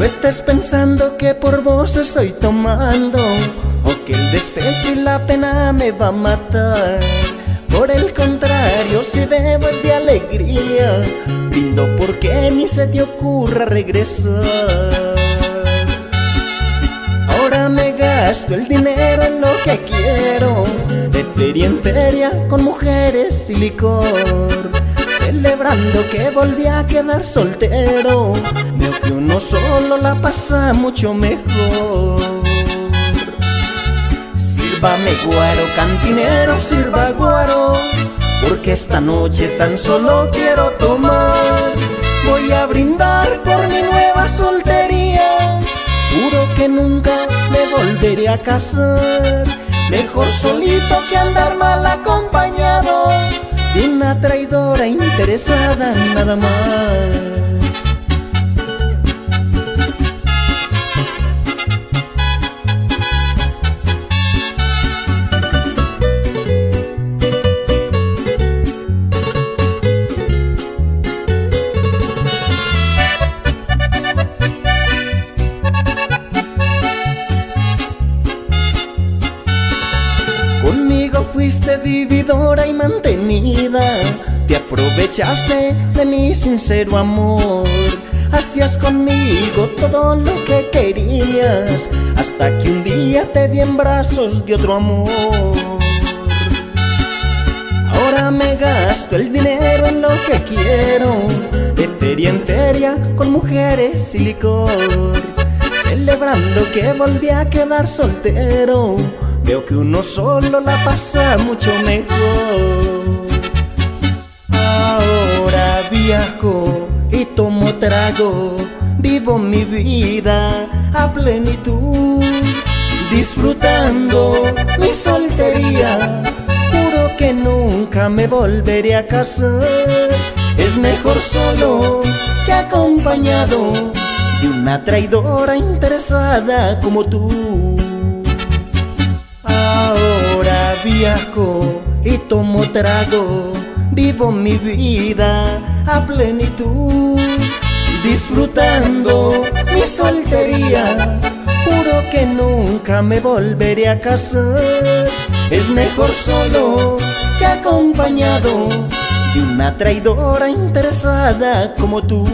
No estés pensando que por vos estoy tomando o que el despecho y la pena me va a matar. Por el contrario, si debes de alegría, brindo porque ni se te ocurra regresar. Ahora me gasto el dinero en lo que quiero, de feria en feria con mujeres y licor celebrando que volví a quedar soltero. Veo que uno solo la pasa mucho mejor. Sírvame guaro, cantinero, sirva guaro, porque esta noche tan solo quiero tomar. Voy a brindar por mi nueva soltería, juro que nunca me volveré a casar. Mejor solito que andar interesada nada más. Conmigo fuiste vividora y mantenida, te aprovechaste de mi sincero amor. Hacías conmigo todo lo que querías, hasta que un día te di en brazos de otro amor. Ahora me gasto el dinero en lo que quiero, de feria en feria con mujeres y licor, celebrando que volví a quedar soltero Veo que uno solo la pasa mucho mejor. Ahora viajo y tomo trago, vivo mi vida a plenitud, disfrutando mi soltería. Juro que nunca me volveré a casar. Es mejor solo que acompañado de una traidora interesada como tú. viajo y tomo trago, vivo mi vida a plenitud, disfrutando mi soltería. Juro que nunca me volveré a casar, es mejor solo que acompañado de una traidora interesada como tú.